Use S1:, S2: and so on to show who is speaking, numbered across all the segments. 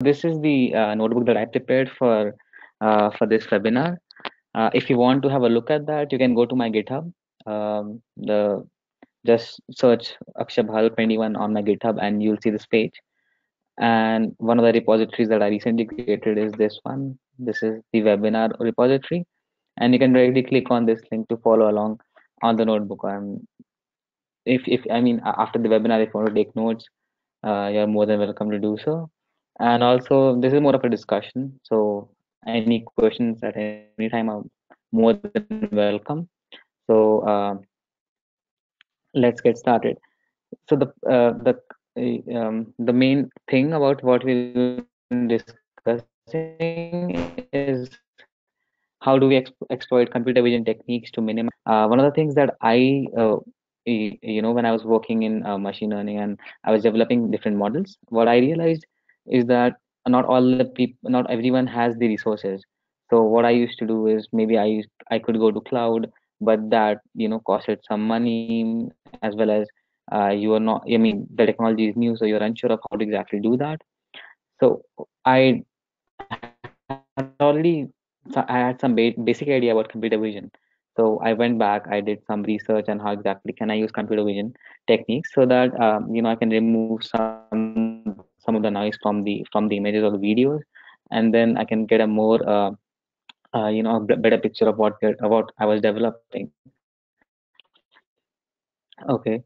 S1: this is the uh, notebook that I prepared for uh, for this webinar. Uh, if you want to have a look at that, you can go to my GitHub. Um, the just search Akshay 21 on my GitHub, and you'll see this page. And one of the repositories that I recently created is this one. This is the webinar repository, and you can directly click on this link to follow along on the notebook. Um, if if I mean after the webinar, if you want to take notes, uh, you're more than welcome to do so and also this is more of a discussion. So any questions at any time are more than welcome. So uh, let's get started. So the uh, the um, the main thing about what we're discussing is how do we exp exploit computer vision techniques to minimize uh, one of the things that i uh, you know when i was working in uh, machine learning and i was developing different models what i realized is that not all the people not everyone has the resources. So what i used to do is maybe i used i could go to cloud but that you know costed some money as well as uh, you are not i mean the technology is new so you're unsure of how to exactly do that. So i already i had some ba basic idea about computer vision. So i went back i did some research on how exactly can i use computer vision techniques so that um, you know i can remove some some of the noise from the from the images or the videos. And then i can get a more uh, uh, you know a better picture of what what i was developing. Okay.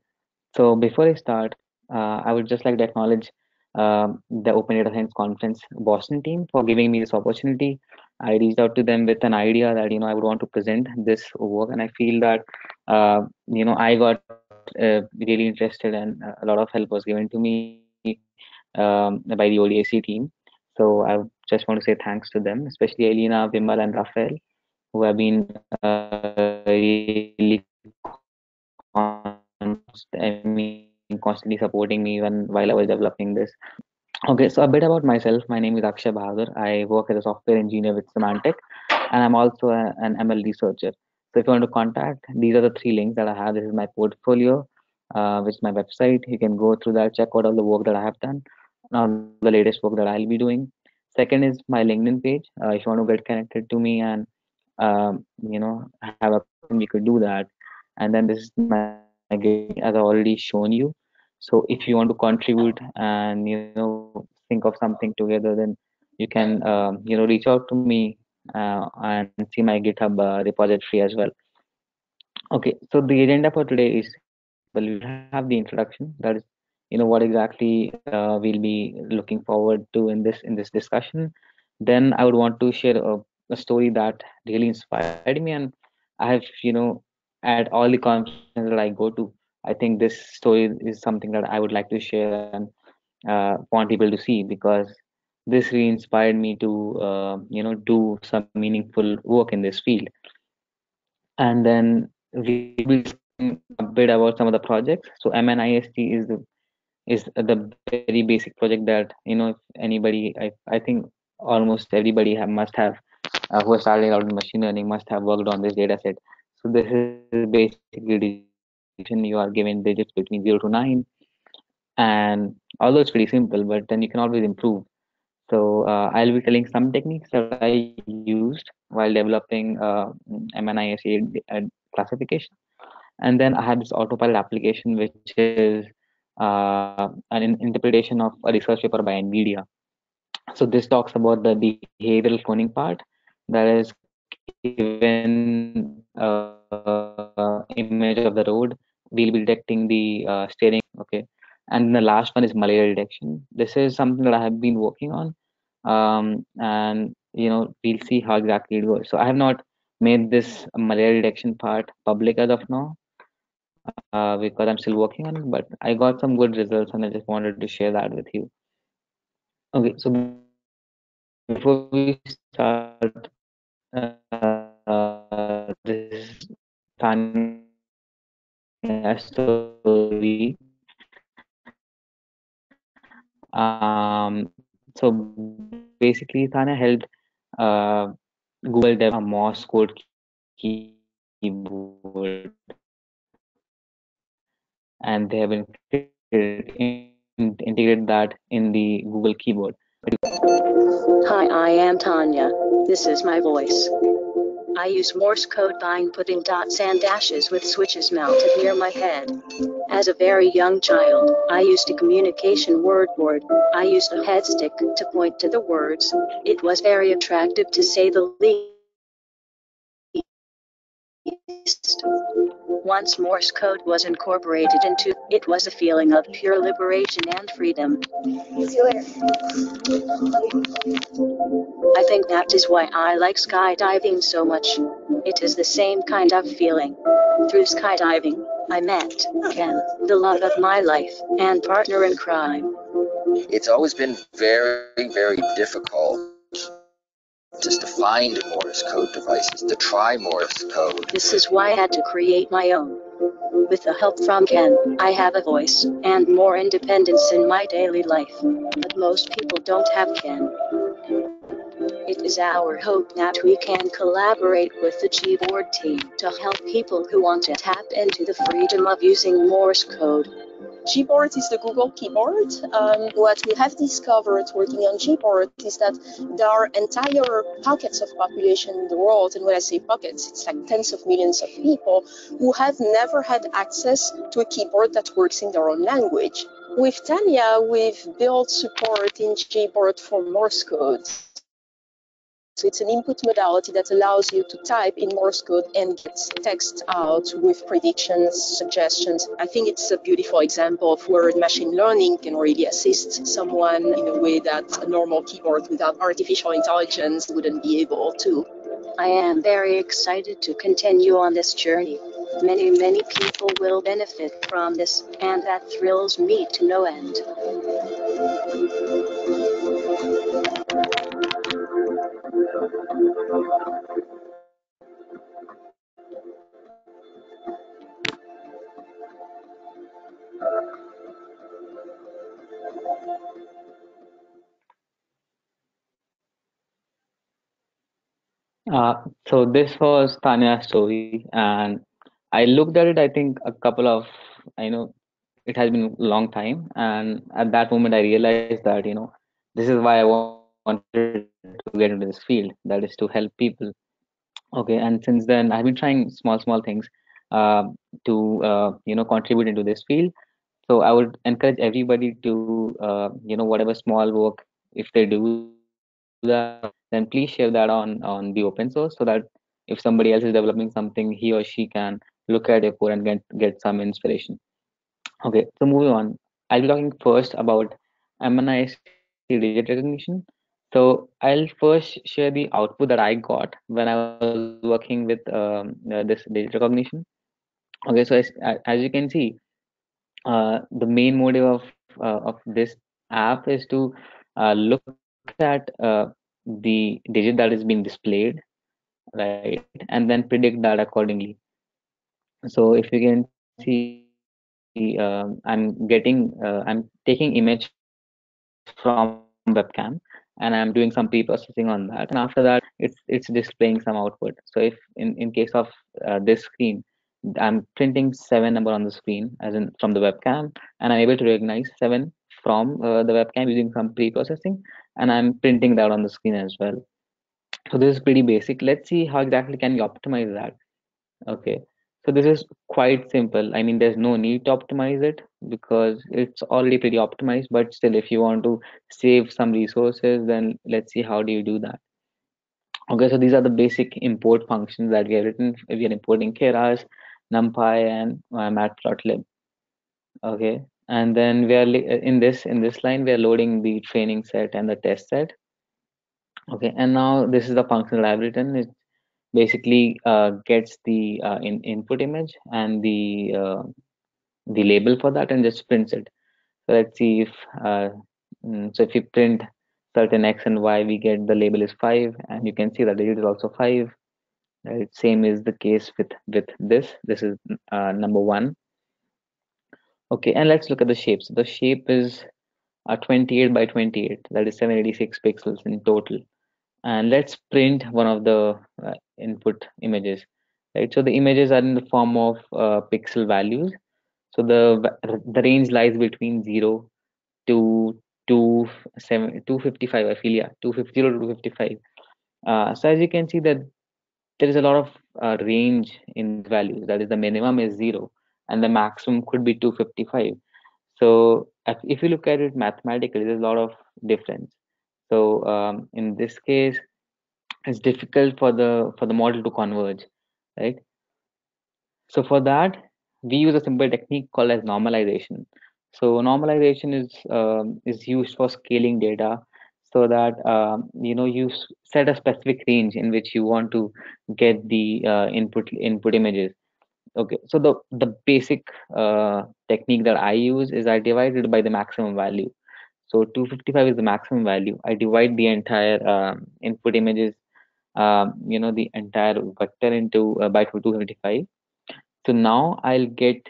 S1: So before i start uh, i would just like to acknowledge um, the open data science conference boston team for giving me this opportunity. I reached out to them with an idea that you know i would want to present this work. And i feel that uh, you know i got uh, really interested and a lot of help was given to me um, by the ODSC team. So I just want to say thanks to them, especially Elena, Vimal, and Rafael, who have been uh, really I mean, constantly supporting me while I was developing this. Okay, so a bit about myself. My name is Akshay Bahadur. I work as a software engineer with Symantec, and I'm also a, an ML researcher. So if you want to contact, these are the three links that I have. This is my portfolio, uh, which is my website. You can go through that, check out all the work that I have done on the latest work that I'll be doing. Second is my LinkedIn page. Uh, if you want to get connected to me and um, you know have a we could do that. And then this is my as I already shown you. So if you want to contribute and you know think of something together, then you can um, you know reach out to me uh, and see my GitHub uh, repository as well. Okay, so the agenda for today is well, we have the introduction that is you know what exactly uh, we'll be looking forward to in this in this discussion. Then i would want to share a, a story that really inspired me and i have you know at all the conferences that i go to. I think this story is something that i would like to share and uh, want people to see because this really inspired me to uh, you know do some meaningful work in this field. And then we will a bit about some of the projects. So mnist is the is the very basic project that you know if anybody I, I think almost everybody have must have uh, who started out in machine learning must have worked on this data set. So this is basically you are given digits between 0 to 9 and although it's pretty simple but then you can always improve. So uh, i'll be telling some techniques that i used while developing uh, mnist uh, classification. And then i have this autopilot application which is an interpretation of a research paper by NVIDIA. So this talks about the behavioral cloning part that is given uh, image of the road, we'll be detecting the uh, steering. Okay, and the last one is malaria detection. This is something that I have been working on, um, and you know we'll see how exactly it goes. So I have not made this malaria detection part public as of now, uh, because I'm still working on it, but I got some good results and I just wanted to share that with you. Okay, so before we start, uh, this Tanya story. Um, so basically, Tanya helped uh, Google develop a Morse code keyboard and they have integrated, integrated that in the Google keyboard.
S2: Hi, I am Tanya. This is my voice. I use Morse code by inputting dots and dashes with switches mounted near my head. As a very young child, I used a communication word board. I used a headstick to point to the words. It was very attractive to say the least. Once Morse code was incorporated into it was a feeling of pure liberation and freedom. I think that is why I like skydiving so much. It is the same kind of feeling. Through skydiving, I met Ken, the love of my life, and partner in crime.
S3: It's always been very, very difficult just to find Morse code devices, to try Morse code.
S2: This is why I had to create my own. With the help from Ken, I have a voice and more independence in my daily life. But most people don't have Ken. It is our hope that we can collaborate with the Gboard team to help people who want to tap into the freedom of using Morse code.
S4: Gboard is the Google keyboard. Um, what we have discovered working on Gboard is that there are entire pockets of population in the world, and when I say pockets, it's like tens of millions of people who have never had access to a keyboard that works in their own language. With Tanya, we've built support in Gboard for Morse code. So it's an input modality that allows you to type in Morse code and get text out with predictions, suggestions. I think it's a beautiful example of where machine learning can really assist someone in a way that a normal keyboard without artificial intelligence wouldn't be able to.
S2: I am very excited to continue on this journey. Many, many people will benefit from this, and that thrills me to no end.
S1: Uh, so this was Tanya's story, and I looked at it. I think a couple of, I know, it has been a long time, and at that moment I realized that you know, this is why I wanted to get into this field. That is to help people. Okay, and since then I've been trying small, small things uh, to uh, you know contribute into this field. So I would encourage everybody to uh, you know whatever small work if they do that then please share that on on the open source so that if somebody else is developing something he or she can look at your code and get get some inspiration okay so moving on i'll be talking first about mnist digit recognition so i'll first share the output that i got when i was working with um, uh, this digit recognition. Okay so as, as you can see uh, the main motive of uh, of this app is to uh, look at uh, the digit that is being displayed right and then predict that accordingly. So if you can see um, i'm getting uh, i'm taking image from webcam and i'm doing some pre-processing on that. And after that it's it's displaying some output. So if in in case of uh, this screen i'm printing seven number on the screen as in from the webcam and i'm able to recognize seven from uh, the webcam using some pre-processing and i'm printing that on the screen as well. So this is pretty basic. Let's see how exactly can you optimize that. Okay so this is quite simple. I mean there's no need to optimize it because it's already pretty optimized but still if you want to save some resources then let's see how do you do that. Okay so these are the basic import functions that we have written. If we are importing keras numpy and uh, matplotlib okay and then we are in this in this line we are loading the training set and the test set. Okay and now this is the function that i've written. It basically uh, gets the uh, in, input image and the uh, the label for that and just prints it. So let's see if mm, so if you print certain x and y we get the label is 5 and you can see that it is also 5 right? Same is the case with with this. This is uh, number one. Okay and let's look at the shape. So the shape is uh, 28 by 28 that is 786 pixels in total and let's print one of the uh, input images right so the images are in the form of uh, pixel values so the the range lies between 0 to two seven two fifty five. I feel yeah, two fifty to two fifty five. Uh, so as you can see that there is a lot of uh, range in values. That is the minimum is zero, and the maximum could be two fifty five. So if, if you look at it mathematically, there's a lot of difference. So um, in this case, it's difficult for the for the model to converge, right? So for that, we use a simple technique called as normalization. So normalization is um, is used for scaling data so that um, you know you set a specific range in which you want to get the uh, input input images. Okay, so the the basic uh, technique that I use is I divide it by the maximum value. So 255 is the maximum value. I divide the entire um, input images, um, you know, the entire vector into uh, by 255 so now I'll get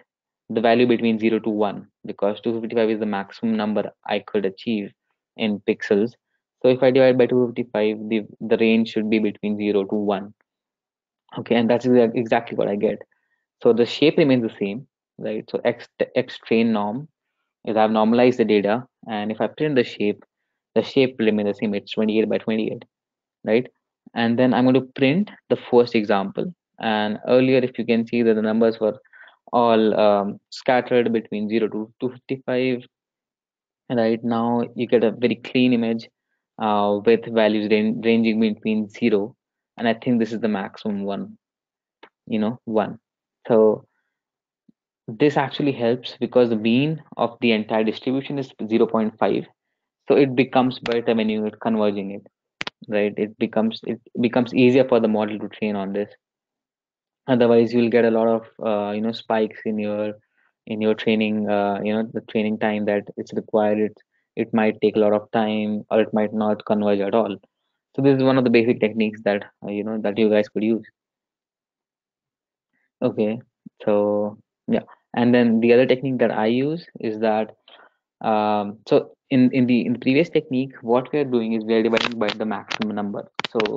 S1: the value between 0 to 1 because 255 is the maximum number I could achieve in pixels. So if I divide by 255, the, the range should be between 0 to 1. Okay, and that's exactly what I get. So the shape remains the same, right? So x, x train norm is I've normalized the data, and if I print the shape, the shape will remain the same. It's 28 by 28, right? And then I'm going to print the first example and earlier if you can see that the numbers were all um, scattered between 0 to 255 right now you get a very clean image uh, with values ranging between 0 and i think this is the maximum one you know one so this actually helps because the mean of the entire distribution is 0.5 so it becomes better when you're converging it right? It becomes it becomes easier for the model to train on this. Otherwise you'll get a lot of uh, you know spikes in your in your training uh, you know the training time that it's required. It it might take a lot of time or it might not converge at all. So this is one of the basic techniques that uh, you know that you guys could use. Okay. So yeah and then the other technique that i use is that um, so in in the in the previous technique what we are doing is we are dividing by the maximum number so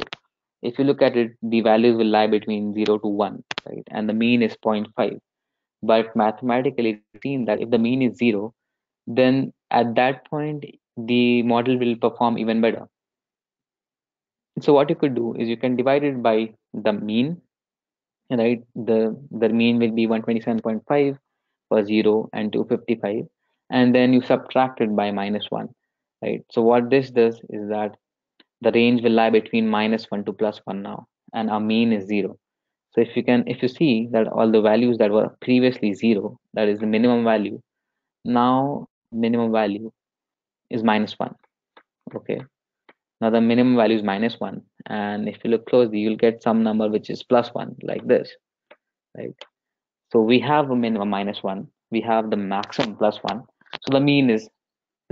S1: if you look at it, the values will lie between 0 to 1, right? And the mean is 0.5. But mathematically, seen that if the mean is 0, then at that point, the model will perform even better. So what you could do is you can divide it by the mean, right? The, the mean will be 127.5 for 0 and 255. And then you subtract it by minus 1, right? So what this does is that the range will lie between minus 1 to plus 1 now and our mean is 0 so if you can if you see that all the values that were previously 0 that is the minimum value now minimum value is minus 1 okay now the minimum value is minus 1 and if you look closely you'll get some number which is plus 1 like this right? So we have a minimum minus 1 we have the maximum plus 1 so the mean is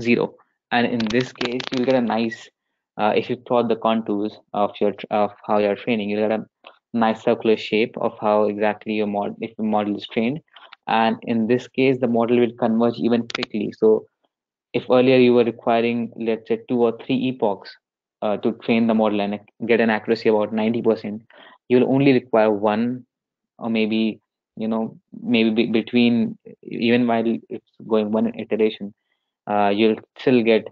S1: 0 and in this case you'll get a nice uh, if you plot the contours of your of how you're training, you'll get a nice circular shape of how exactly your model if the model is trained. And in this case, the model will converge even quickly. So if earlier you were requiring, let's say, two or three epochs uh, to train the model and get an accuracy about 90%, you'll only require one or maybe, you know, maybe be between, even while it's going one iteration, uh, you'll still get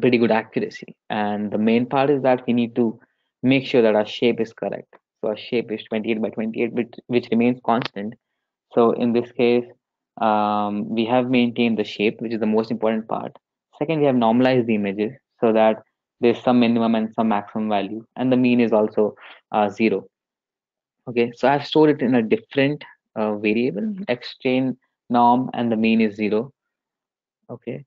S1: pretty good accuracy. And the main part is that we need to make sure that our shape is correct. So our shape is 28 by 28, which, which remains constant. So in this case, um, we have maintained the shape, which is the most important part. Second, we have normalized the images so that there's some minimum and some maximum value, and the mean is also uh, zero. Okay, so I've stored it in a different uh, variable, x train norm, and the mean is zero. Okay,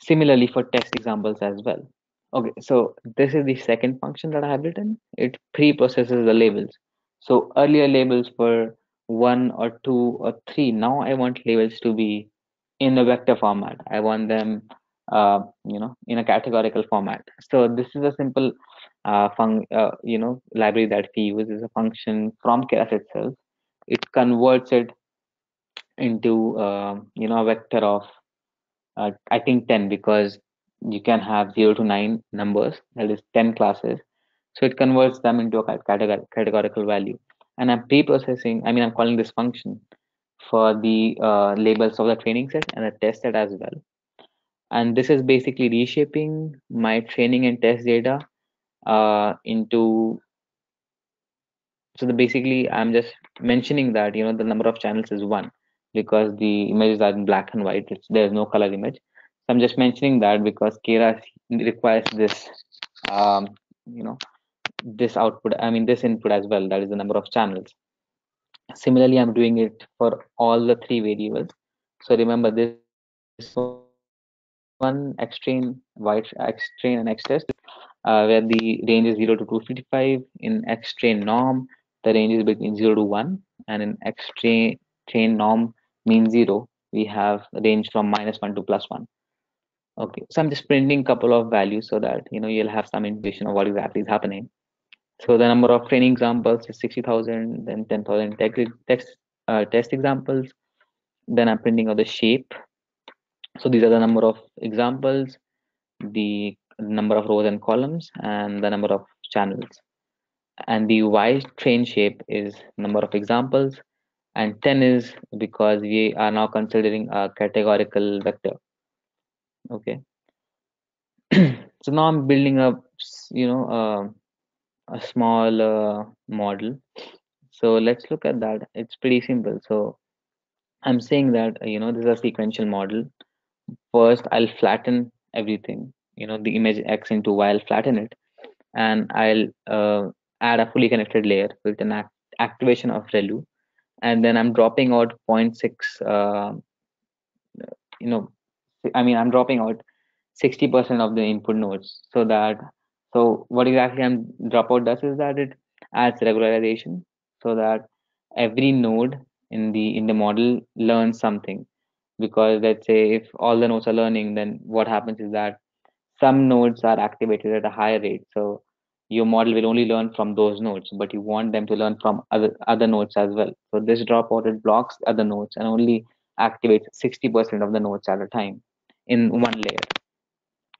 S1: Similarly for test examples as well. Okay, so this is the second function that I have written. It pre-processes the labels. So earlier labels were one or two or three. Now I want labels to be in a vector format. I want them, uh, you know, in a categorical format. So this is a simple, uh, fun, uh, you know, library that we use is a function from Keras itself. It converts it into, uh, you know, a vector of uh, I think 10 because you can have 0 to 9 numbers, that is 10 classes. So it converts them into a categorical value. And I'm pre-processing, I mean, I'm calling this function for the uh, labels of the training set and the test set as well. And this is basically reshaping my training and test data uh, into so the basically i'm just mentioning that you know the number of channels is one because the images are in black and white. There's no color image. So i'm just mentioning that because keras requires this um, you know this output i mean this input as well that is the number of channels. Similarly i'm doing it for all the three variables. So remember this one xtrain white xtrain and xtest uh, where the range is 0 to 255 in xtrain norm the range is between 0 to 1 and in X train train norm mean 0 we have range from minus 1 to plus 1 okay so i'm just printing couple of values so that you know you'll have some indication of what exactly is happening. So the number of training examples is 60000 then 10000 text uh, test examples. Then i'm printing out the shape so these are the number of examples the number of rows and columns and the number of channels. And the y train shape is number of examples and 10 is because we are now considering a categorical vector. Okay. So now i'm building up you know uh, a small uh, model. So let's look at that. It's pretty simple. So i'm saying that you know this is a sequential model first i'll flatten everything you know the image x into y i'll flatten it. And i'll uh, add a fully connected layer with an act activation of relu. And then i'm dropping out 0.6 uh, you know i mean i'm dropping out 60% of the input nodes. So that so what exactly i'm dropout does is that it adds regularization so that every node in the in the model learns something because let's say if all the nodes are learning then what happens is that some nodes are activated at a higher rate. So your model will only learn from those nodes but you want them to learn from other other nodes as well. So this dropout it blocks other nodes and only activates 60% of the nodes at a time in one layer.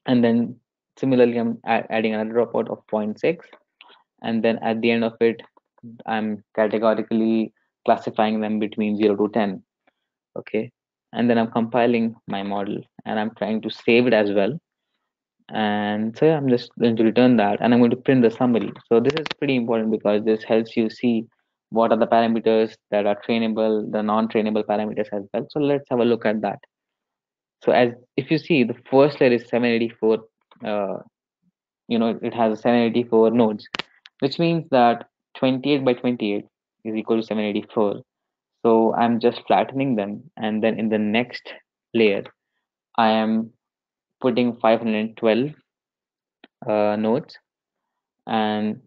S1: And then similarly i'm adding another dropout of 0.6 and then at the end of it i'm categorically classifying them between 0 to 10 okay and then i'm compiling my model and i'm trying to save it as well. And so i'm just going to return that and i'm going to print the summary. So this is pretty important because this helps you see what are the parameters that are trainable the non-trainable parameters as well. So let's have a look at that. So as if you see the first layer is 784 uh, you know it has 784 nodes which means that 28 by 28 is equal to 784 so i'm just flattening them. And then in the next layer i am putting 512 uh, nodes and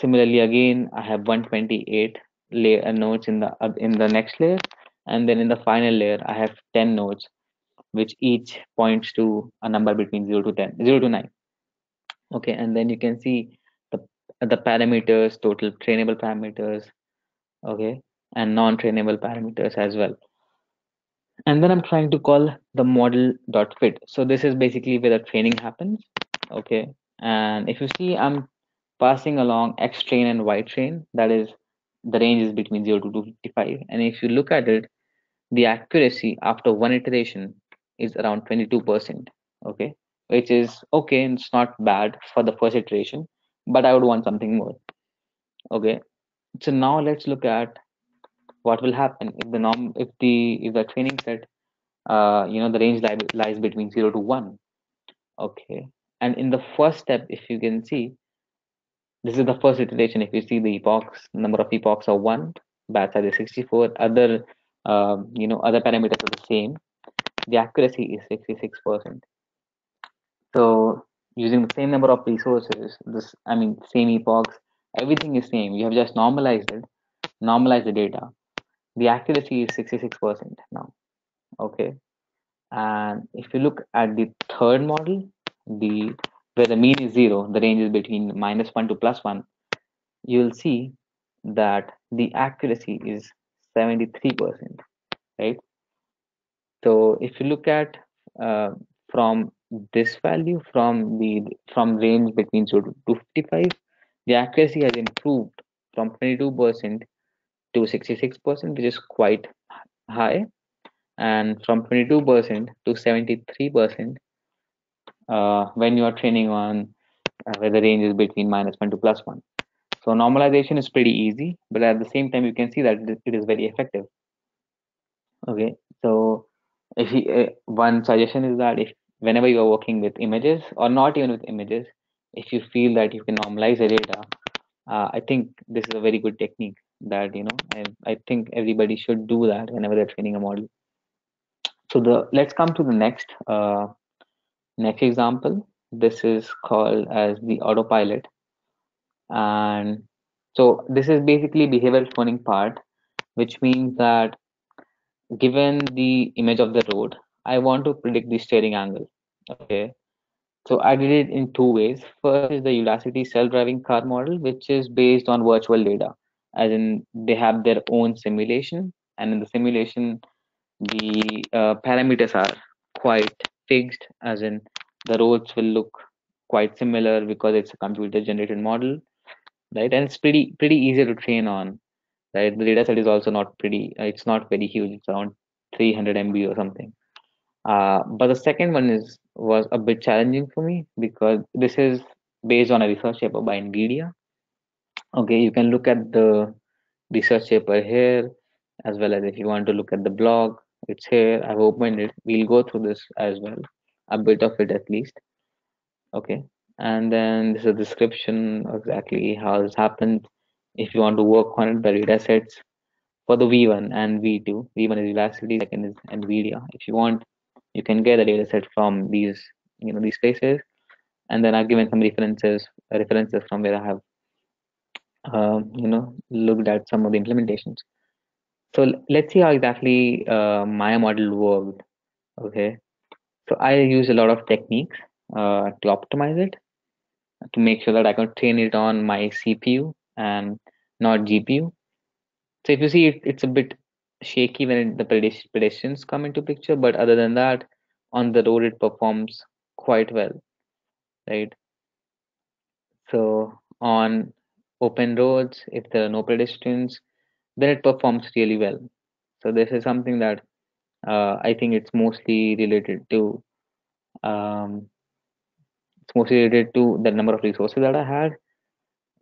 S1: similarly again i have 128 layer uh, nodes in the uh, in the next layer. And then in the final layer i have 10 nodes which each points to a number between 0 to 10 0 to 9 okay and then you can see the the parameters total trainable parameters. Okay and non-trainable parameters as well. And then i'm trying to call the model dot fit so this is basically where the training happens okay? And if you see i'm passing along x train and y train. That is the range is between 0 to 255 and if you look at it the accuracy after one iteration is around 22% okay? Which is okay it's not bad for the first iteration but i would want something more okay? So now let's look at what will happen if the norm if the if the training set uh you know the range li lies between 0 to 1 okay. And in the first step if you can see this is the first iteration. If you see the epochs number of epochs are 1 batch size is 64 other uh, you know other parameters are the same. The accuracy is 66 percent. So using the same number of resources this i mean same epochs everything is same. You have just normalized it normalize the data the accuracy is 66% now okay? And if you look at the third model the where the mean is zero the range is between minus one to plus one you'll see that the accuracy is 73% right? So if you look at uh, from this value from the from range between 0 to 55 the accuracy has improved from 22% to 66%, which is quite high. And from 22% to 73%, uh, when you are training on uh, where the range is between minus 1 to plus 1. So normalization is pretty easy, but at the same time, you can see that it is very effective. Okay, so if you, uh, one suggestion is that if whenever you are working with images or not even with images, if you feel that you can normalize the data, uh, I think this is a very good technique that you know I, I think everybody should do that whenever they're training a model. So the let's come to the next uh, next example. This is called as the autopilot, and so this is basically behavioral cloning part, which means that given the image of the road, I want to predict the steering angle. Okay. So I did it in two ways. First is the Udacity self-driving car model, which is based on virtual data, as in they have their own simulation, and in the simulation, the uh, parameters are quite fixed, as in the roads will look quite similar because it's a computer-generated model, right? And it's pretty pretty easy to train on right? The data set is also not pretty, uh, it's not very huge. It's around 300 MB or something. Uh, but the second one is was a bit challenging for me because this is based on a research paper by NVIDIA. Okay, you can look at the research paper here, as well as if you want to look at the blog, it's here. I've opened it. We'll go through this as well, a bit of it at least. Okay, and then this is a description exactly how this happened if you want to work on it, the data sets for the V1 and V2. V1 is Udacity, second is NVIDIA. If you want, you can get the data set from these, you know, these places. And then I've given some references, references from where I have, uh, you know, looked at some of the implementations. So let's see how exactly uh, my model worked. Okay, so I use a lot of techniques uh, to optimize it to make sure that I can train it on my CPU and not GPU. So if you see it, it's a bit shaky when the predictions come into picture, but other than that, on the road it performs quite well, right? So on open roads, if there are no pedestrians, then it performs really well. So this is something that uh, I think it's mostly related to um, it's mostly related to the number of resources that I had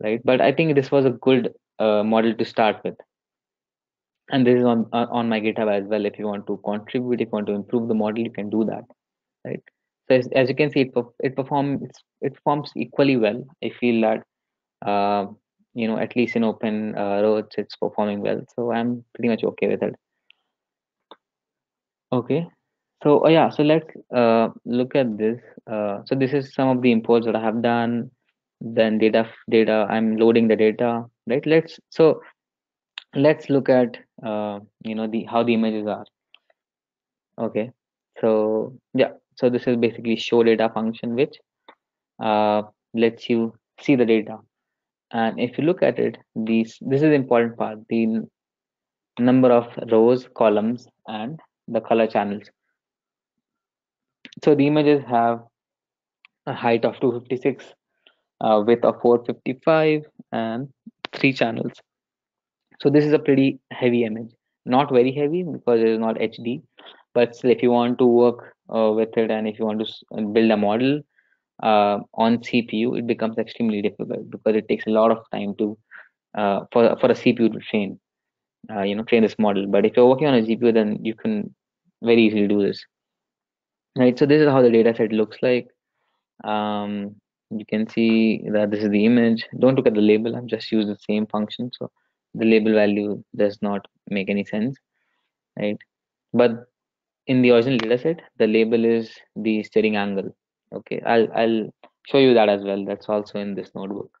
S1: right? But I think this was a good uh, model to start with. And this is on on my GitHub as well. If you want to contribute, if you want to improve the model, you can do that, right? So as, as you can see, it it performs it performs equally well. I feel that uh, you know at least in open uh, roads, it's performing well. So I'm pretty much okay with it. Okay, so oh yeah, so let's uh, look at this. Uh, so this is some of the imports that I have done. Then data data i'm loading the data right? Let's so let's look at uh, you know the how the images are. Okay. So yeah. So this is basically show data function which uh, lets you see the data and if you look at it these this is the important part the number of rows columns and the color channels so the images have a height of 256 uh, with a 455 and three channels. So this is a pretty heavy image. Not very heavy because it is not HD, but still if you want to work uh, with it and if you want to build a model uh, on CPU, it becomes extremely difficult because it takes a lot of time to uh, for for a CPU to train, uh, you know, train this model. But if you're working on a GPU, then you can very easily do this. Right. So this is how the data set looks like. Um, you can see that this is the image don't look at the label i've just used the same function so the label value does not make any sense right but in the original dataset the label is the steering angle okay i'll i'll show you that as well. That's also in this notebook.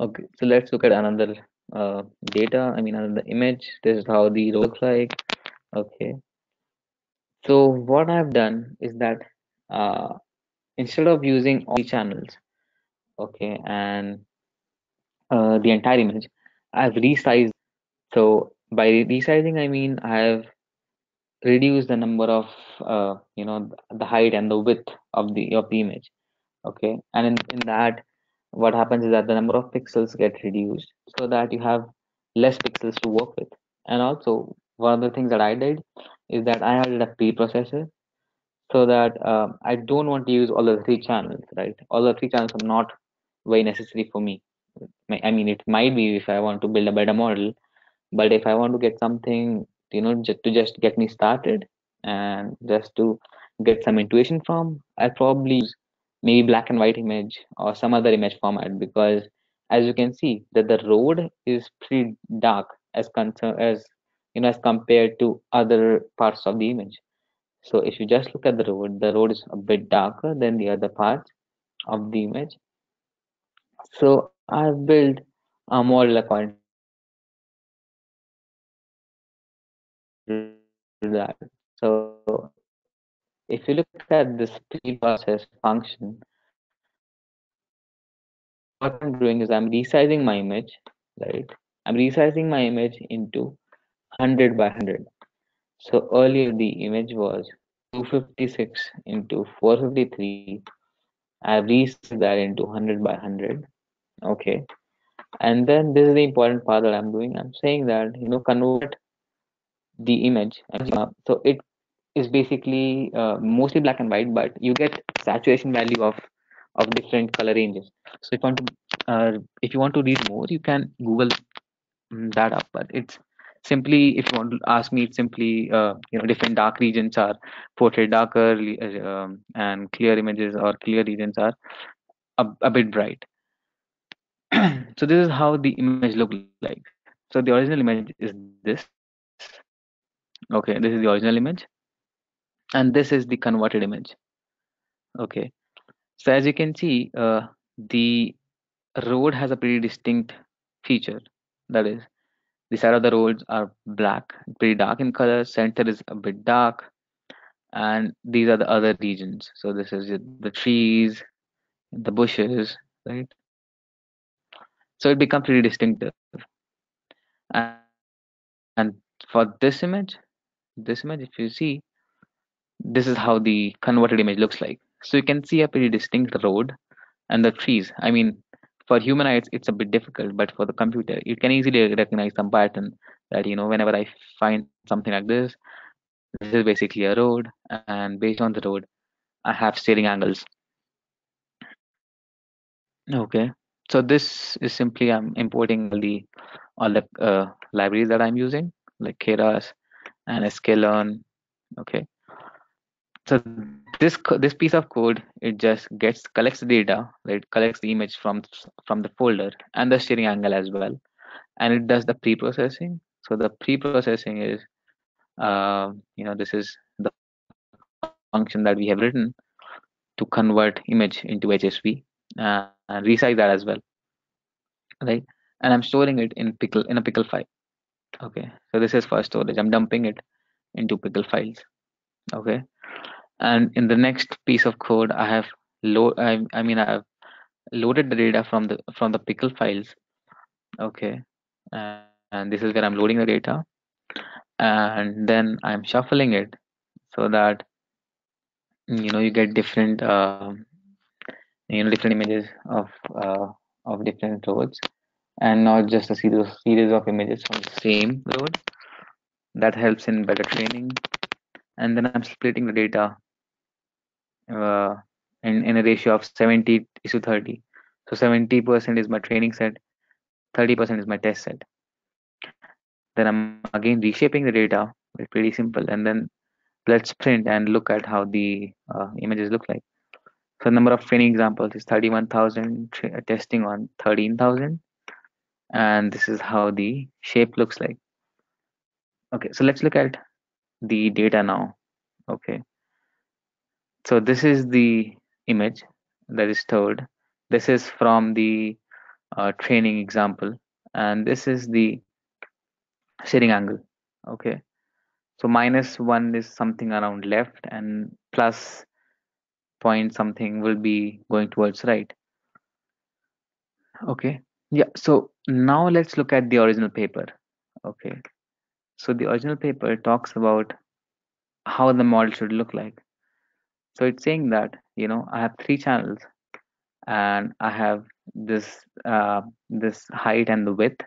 S1: Okay so let's look at another uh, data. I mean another image. This is how the looks like. Okay. So what i've done is that uh, instead of using all the channels okay and uh, the entire image i've resized. So by resizing i mean i've reduced the number of uh, you know the height and the width of the of the image okay and in, in that what happens is that the number of pixels get reduced so that you have less pixels to work with and also one of the things that i did is that i added a preprocessor so that uh, I don't want to use all the three channels, right? All the three channels are not very necessary for me. I mean, it might be if I want to build a better model, but if I want to get something, you know, just to just get me started and just to get some intuition from, I'll probably use maybe black and white image or some other image format because as you can see that the road is pretty dark as concern as you know as compared to other parts of the image so if you just look at the road, the road is a bit darker than the other parts of the image. So I've built a model according that. So if you look at this pre-process function, what I'm doing is I'm resizing my image, right? I'm resizing my image into 100 by 100. So earlier the image was 256 into 453. I've resized that into 100 by 100. Okay. And then this is the important part that I'm doing. I'm saying that, you know, convert the image. So it is basically uh, mostly black and white, but you get saturation value of of different color ranges. So if you want to, uh, if you want to read more, you can Google mm, that up. But it's simply if you want to ask me it's simply uh, you know different dark regions are portrayed darker uh, um, and clear images or clear regions are a, a bit bright so this is how the image look like so the original image is this okay this is the original image and this is the converted image. Okay. So as you can see uh, the road has a pretty distinct feature. That is the side of the roads are black pretty dark in color center is a bit dark and these are the other regions. So this is the trees the bushes right? So it becomes pretty distinctive. And, and for this image this image if you see this is how the converted image looks like. So you can see a pretty distinct road and the trees. I mean for human eyes it's a bit difficult but for the computer it can easily recognize some pattern that you know whenever i find something like this this is basically a road and based on the road i have steering angles. Okay. So this is simply i'm importing all the all the uh, libraries that i'm using like keras and a sklearn okay. So this this piece of code it just gets collects data it collects the image from from the folder and the steering angle as well. And it does the pre-processing. So the pre-processing is uh, you know this is the function that we have written to convert image into hsv uh, and resize that as well right? And i'm storing it in pickle in a pickle file okay. So this is for storage. I'm dumping it into pickle files. Okay. And in the next piece of code i have load I, I mean i have loaded the data from the from the pickle files. Okay. And, and this is where i'm loading the data. And then i'm shuffling it so that you know you get different uh, you know different images of uh, of different roads and not just a series of images from the same road that helps in better training and then i'm splitting the data uh, in, in a ratio of 70 to 30. So 70% is my training set, 30% is my test set. Then I'm again reshaping the data. It's pretty simple. And then let's print and look at how the uh, images look like. So the number of training examples is 31,000 testing on 13,000. And this is how the shape looks like. Okay, so let's look at the data now. Okay, so this is the image that is stored. This is from the uh, training example. And this is the steering angle. Okay. So minus one is something around left and plus point something will be going towards right. Okay yeah so now let's look at the original paper. Okay. So the original paper talks about how the model should look like. So it's saying that you know i have three channels and i have this uh, this height and the width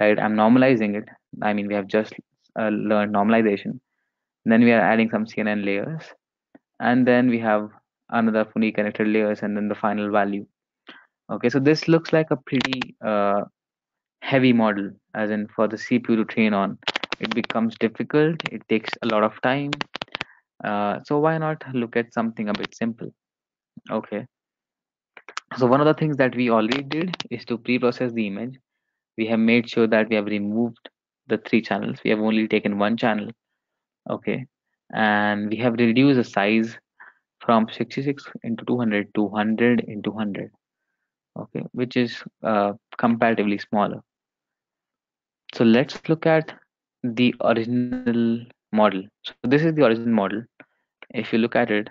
S1: right? I'm normalizing it. I mean we have just uh, learned normalization. Then we are adding some cnn layers. And then we have another fully connected layers and then the final value okay so this looks like a pretty uh, heavy model as in for the cpu to train on. It becomes difficult it takes a lot of time. Uh, so why not look at something a bit simple? Okay. So one of the things that we already did is to pre-process the image. We have made sure that we have removed the three channels. We have only taken one channel. Okay. And we have reduced the size from 66 into 200 to 100 into 100 okay which is uh, comparatively smaller. So let's look at the original model. So this is the original model. If you look at it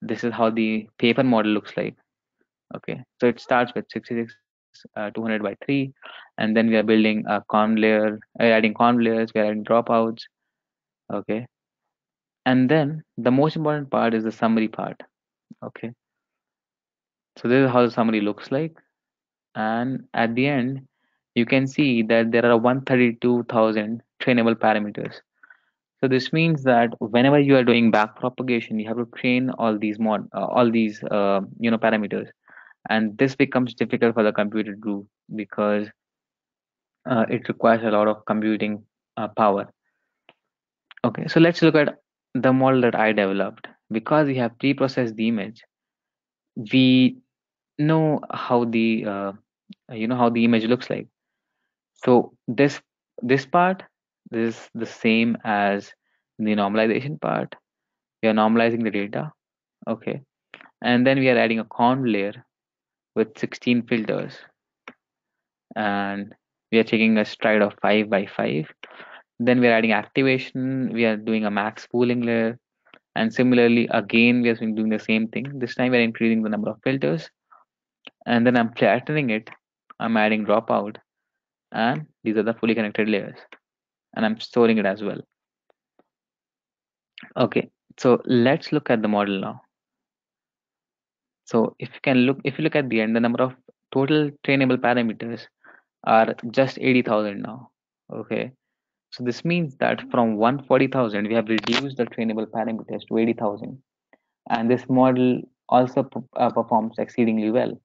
S1: this is how the paper model looks like. Okay so it starts with 66 uh, 200 by 3 and then we are building a conv layer uh, adding conv layers we are adding dropouts. Okay and then the most important part is the summary part. Okay so this is how the summary looks like. And at the end you can see that there are 132,000 trainable parameters. So this means that whenever you are doing back propagation you have to train all these mod uh, all these uh, you know parameters. And this becomes difficult for the computer to do because uh, it requires a lot of computing uh, power. Okay so let's look at the model that i developed. Because we have pre-processed the image we know how the uh, you know how the image looks like. So this this part is the same as the normalization part. We are normalizing the data okay? And then we are adding a conv layer with 16 filters. And we are taking a stride of 5 by 5 then we are adding activation. We are doing a max pooling layer and similarly again we are doing the same thing. This time we are increasing the number of filters. And then i'm flattening it. I'm adding dropout. And these are the fully connected layers. And i'm storing it as well. Okay. So let's look at the model now. So if you can look if you look at the end the number of total trainable parameters are just 80,000 now. Okay so this means that from 140,000 we have reduced the trainable parameters to 80,000 and this model also uh, performs exceedingly well.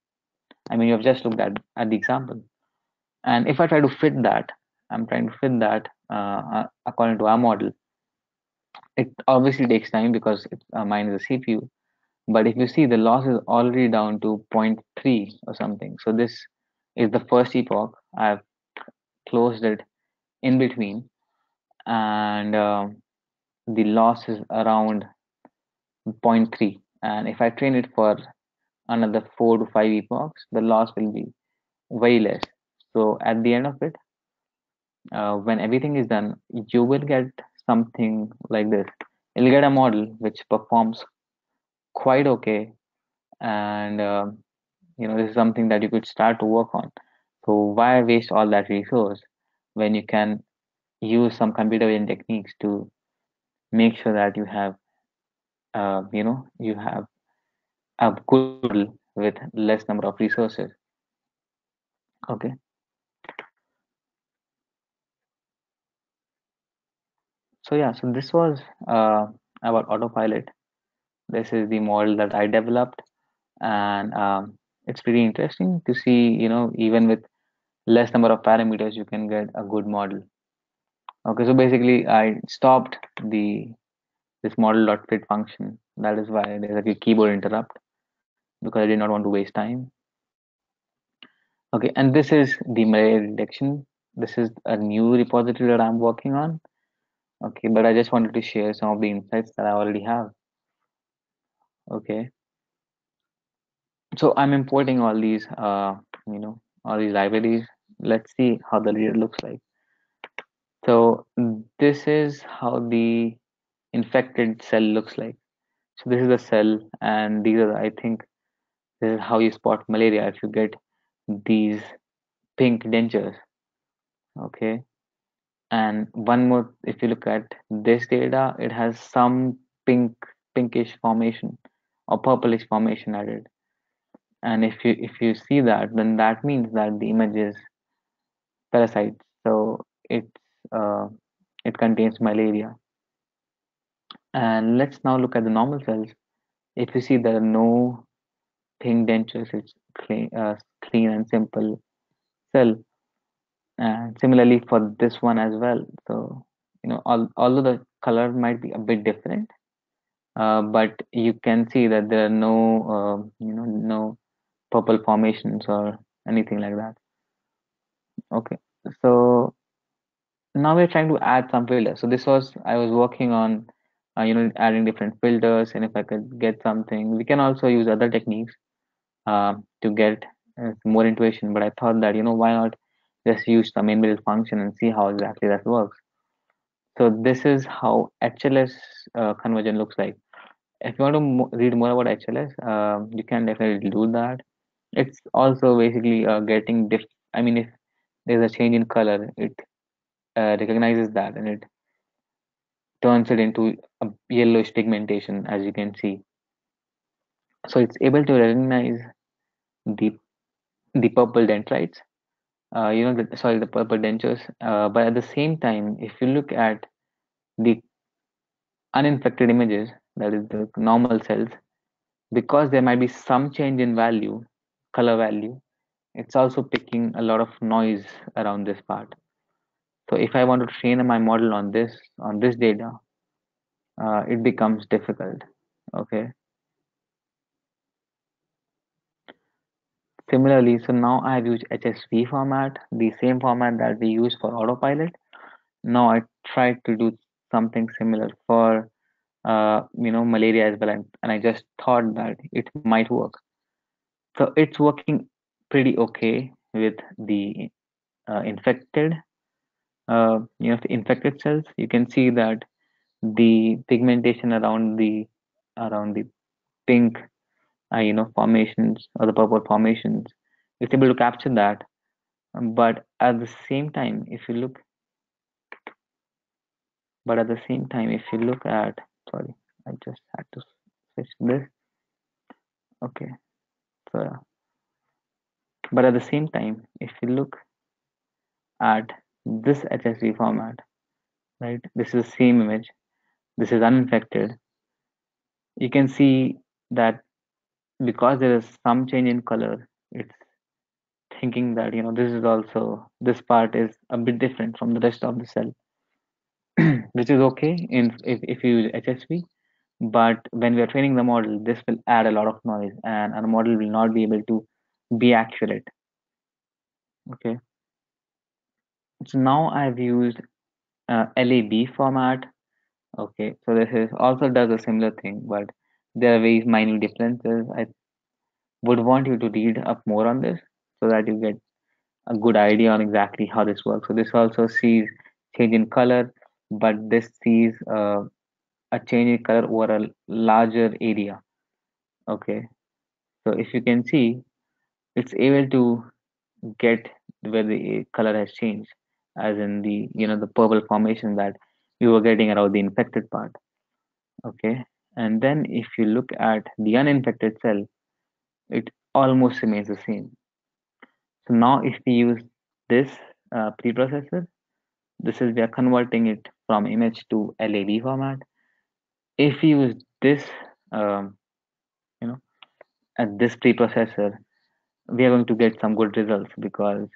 S1: I mean you have just looked at, at the example. And if i try to fit that i'm trying to fit that uh, uh according to our model it obviously takes time because uh, mine is a cpu but if you see the loss is already down to 0.3 or something. So this is the first epoch. I've closed it in between and uh, the loss is around 0.3 and if i train it for another four to five epochs the loss will be way less. So at the end of it uh, when everything is done you will get something like this. You'll get a model which performs quite okay and uh, you know this is something that you could start to work on. So why waste all that resource when you can use some computer vision techniques to make sure that you have uh, you know you have a good with less number of resources. Okay? So yeah so this was uh, about autopilot. This is the model that I developed and um, it's pretty interesting to see you know even with less number of parameters you can get a good model okay so basically I stopped the this model dot fit function. That is why there's like a keyboard interrupt because I did not want to waste time. Okay and this is the malaria detection. This is a new repository that I'm working on. Okay but I just wanted to share some of the insights that I already have. Okay. So i'm importing all these uh you know all these libraries. Let's see how the reader looks like so this is how the infected cell looks like. So this is the cell and these are i think this is how you spot malaria if you get these pink dentures okay? And one more if you look at this data it has some pink pinkish formation or purplish formation added. And if you if you see that then that means that the image is parasite so it uh, it contains malaria And let's now look at the normal cells. If you see there are no pink dentures, it's clean, uh, clean and simple cell. And similarly for this one as well. So, you know, all, although the color might be a bit different, uh, but you can see that there are no, uh, you know, no purple formations or anything like that. Okay, so now we're trying to add some filters. So this was, I was working on, uh, you know, adding different filters and if I could get something, we can also use other techniques uh, to get uh, more intuition. But I thought that, you know, why not just use the main build function and see how exactly that works. So this is how HLS uh, conversion looks like. If you want to mo read more about HLS, um, you can definitely do that. It's also basically uh, getting diff. I mean, if there's a change in color, it uh, recognizes that and it turns it into a yellowish pigmentation, as you can see. So it's able to recognize the the purple dendrites uh, you know, the, sorry, the purple dentures. Uh, but at the same time, if you look at the uninfected images, that is the normal cells, because there might be some change in value, color value, it's also picking a lot of noise around this part. So if I want to train my model on this, on this data, uh, it becomes difficult, okay? Similarly, so now I've used HSV format, the same format that we use for autopilot. Now I tried to do something similar for uh, you know malaria as well, and, and I just thought that it might work. So it's working pretty okay with the uh, infected, uh, you know, infected cells. You can see that the pigmentation around the around the pink uh, you know formations or the purple formations it's able to capture that but at the same time if you look but at the same time if you look at sorry i just had to switch this okay so but at the same time if you look at this hsv format right? This is the same image. This is uninfected you can see that because there is some change in color it's thinking that you know this is also this part is a bit different from the rest of the cell which is okay in if, if you use hsv but when we are training the model this will add a lot of noise and our model will not be able to be accurate. Okay so now i've used uh, lab format okay so this is also does a similar thing but there are very minor differences. I would want you to read up more on this so that you get a good idea on exactly how this works. So this also sees change in color, but this sees uh, a change in color over a larger area. Okay, so if you can see, it's able to get where the color has changed, as in the you know the purple formation that you were getting around the infected part. Okay, and then if you look at the uninfected cell, it almost remains the same. So now if we use this uh, preprocessor, this is we are converting it from image to LAB format. If you use this, um, you know, at this preprocessor, we are going to get some good results because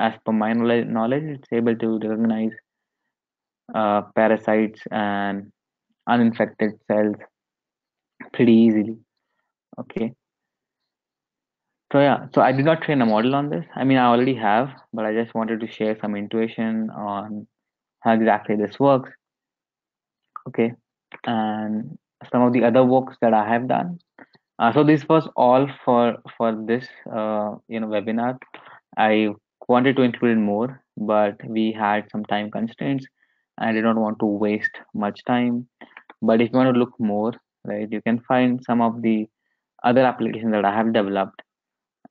S1: as per my knowledge, it's able to recognize uh, parasites and uninfected cells pretty easily. Okay. So yeah. So i did not train a model on this. I mean i already have but i just wanted to share some intuition on how exactly this works. Okay. And some of the other works that i have done. Uh, so this was all for for this uh, you know webinar. I wanted to include more but we had some time constraints. And i did not want to waste much time. But if you want to look more right you can find some of the other applications that i have developed.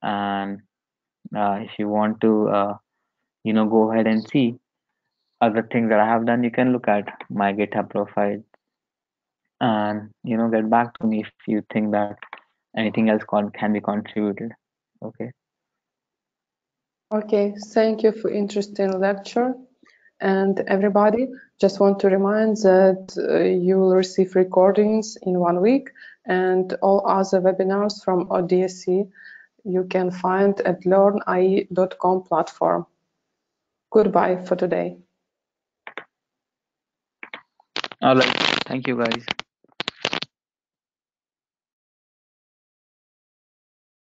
S1: And uh, if you want to uh, you know go ahead and see other things that i have done you can look at my github profile and you know get back to me if you think that anything else can be contributed. Okay
S5: okay thank you for interesting lecture And everybody, just want to remind that uh, you will receive recordings in one week and all other webinars from ODSC you can find at learnie.com platform. Goodbye for today.
S1: All right. Thank you, guys.